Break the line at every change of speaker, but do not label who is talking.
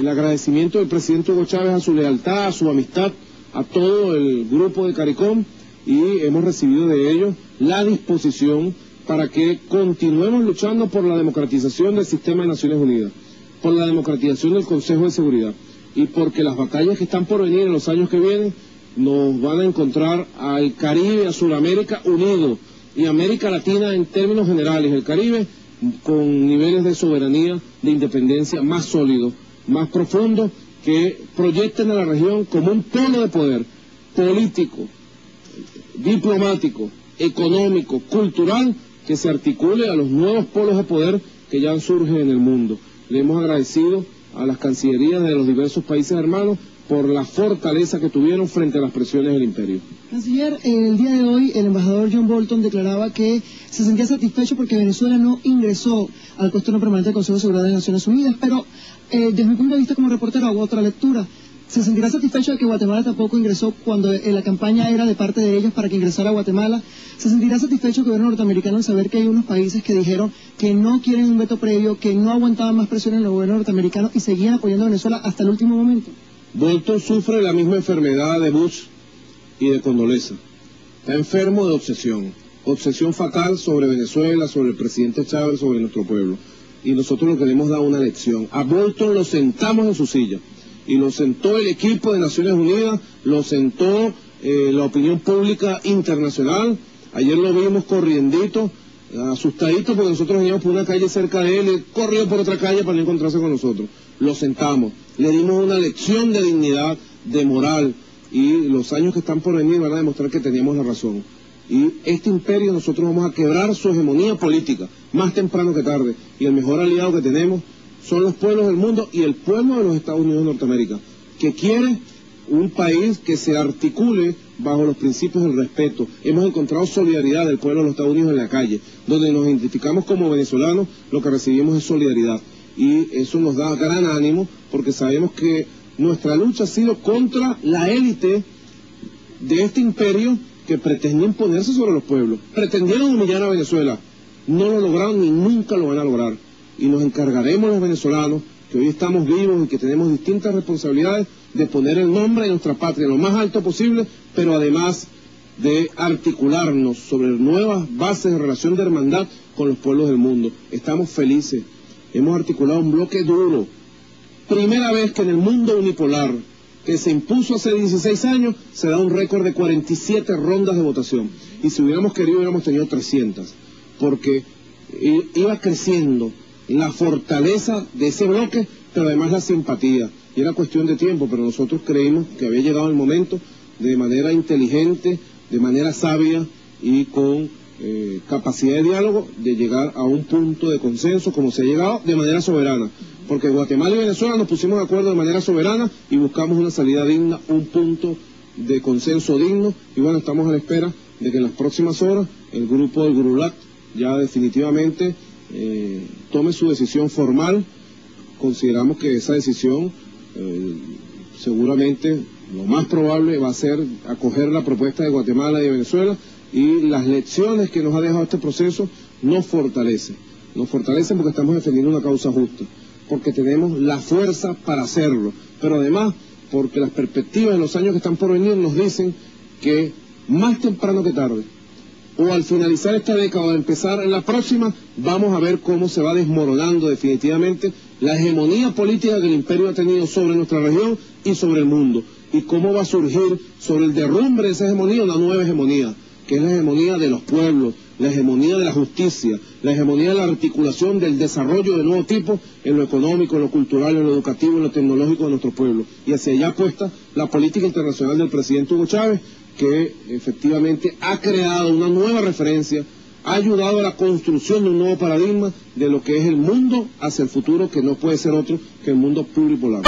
El agradecimiento del presidente Hugo Chávez a su lealtad, a su amistad, a todo el grupo de CARICOM y hemos recibido de ellos la disposición para que continuemos luchando por la democratización del sistema de Naciones Unidas, por la democratización del Consejo de Seguridad y porque las batallas que están por venir en los años que vienen nos van a encontrar al Caribe, a Sudamérica unido y América Latina en términos generales, el Caribe con niveles de soberanía, de independencia más sólidos, más profundos, que proyecten a la región como un polo de poder político, diplomático, económico, cultural, que se articule a los nuevos polos de poder que ya surgen en el mundo. Le hemos agradecido a las cancillerías de los diversos países hermanos por la fortaleza que tuvieron frente a las presiones del imperio.
Canciller, el día de hoy el embajador John Bolton declaraba que se sentía satisfecho porque Venezuela no ingresó al cuestión permanente del Consejo de Seguridad de Naciones Unidas, pero eh, desde mi punto de vista como reportero hago otra lectura. ¿Se sentirá satisfecho de que Guatemala tampoco ingresó cuando eh, la campaña era de parte de ellos para que ingresara a Guatemala? ¿Se sentirá satisfecho el gobierno norteamericano en saber que hay unos países que dijeron que no quieren un veto previo, que no aguantaban más presión en el gobierno norteamericano y seguían apoyando a Venezuela hasta el último momento?
Bolton sufre la misma enfermedad de Bush y de Condoleza. Está enfermo de obsesión. Obsesión fatal sobre Venezuela, sobre el presidente Chávez, sobre nuestro pueblo. Y nosotros le queremos dar una lección. A Bolton lo sentamos en su silla. Y lo sentó el equipo de Naciones Unidas, lo sentó eh, la opinión pública internacional. Ayer lo vimos corriendito, asustadito porque nosotros veníamos por una calle cerca de él, y corrió por otra calle para no encontrarse con nosotros. Lo sentamos, le dimos una lección de dignidad, de moral, y los años que están por venir van a demostrar que teníamos la razón. Y este imperio nosotros vamos a quebrar su hegemonía política, más temprano que tarde, y el mejor aliado que tenemos son los pueblos del mundo y el pueblo de los Estados Unidos de Norteamérica, que quiere un país que se articule bajo los principios del respeto. Hemos encontrado solidaridad del pueblo de los Estados Unidos en la calle, donde nos identificamos como venezolanos, lo que recibimos es solidaridad. Y eso nos da gran ánimo porque sabemos que nuestra lucha ha sido contra la élite de este imperio que pretendía imponerse sobre los pueblos. Pretendieron humillar a Venezuela. No lo lograron ni nunca lo van a lograr. Y nos encargaremos los venezolanos, que hoy estamos vivos y que tenemos distintas responsabilidades, de poner el nombre de nuestra patria lo más alto posible, pero además de articularnos sobre nuevas bases de relación de hermandad con los pueblos del mundo. Estamos felices. Hemos articulado un bloque duro. Primera vez que en el mundo unipolar, que se impuso hace 16 años, se da un récord de 47 rondas de votación. Y si hubiéramos querido, hubiéramos tenido 300. Porque iba creciendo la fortaleza de ese bloque, pero además la simpatía. Y era cuestión de tiempo, pero nosotros creímos que había llegado el momento de manera inteligente, de manera sabia y con eh, capacidad de diálogo de llegar a un punto de consenso como se ha llegado de manera soberana. Porque Guatemala y Venezuela nos pusimos de acuerdo de manera soberana y buscamos una salida digna, un punto de consenso digno y bueno, estamos a la espera de que en las próximas horas el grupo del Gurulat ya definitivamente eh, tome su decisión formal. Consideramos que esa decisión eh, seguramente lo más probable va a ser acoger la propuesta de Guatemala y de Venezuela y las lecciones que nos ha dejado este proceso nos fortalecen. Nos fortalecen porque estamos defendiendo una causa justa, porque tenemos la fuerza para hacerlo, pero además porque las perspectivas en los años que están por venir nos dicen que más temprano que tarde, o al finalizar esta década o empezar en la próxima, vamos a ver cómo se va desmoronando definitivamente la hegemonía política que el imperio ha tenido sobre nuestra región y sobre el mundo, y cómo va a surgir sobre el derrumbe de esa hegemonía una nueva hegemonía, que es la hegemonía de los pueblos, la hegemonía de la justicia, la hegemonía de la articulación del desarrollo de nuevo tipo en lo económico, en lo cultural, en lo educativo, en lo tecnológico de nuestro pueblo. Y hacia allá apuesta la política internacional del presidente Hugo Chávez, que efectivamente ha creado una nueva referencia ha ayudado a la construcción de un nuevo paradigma de lo que es el mundo hacia el futuro, que no puede ser otro que el mundo pluripolar.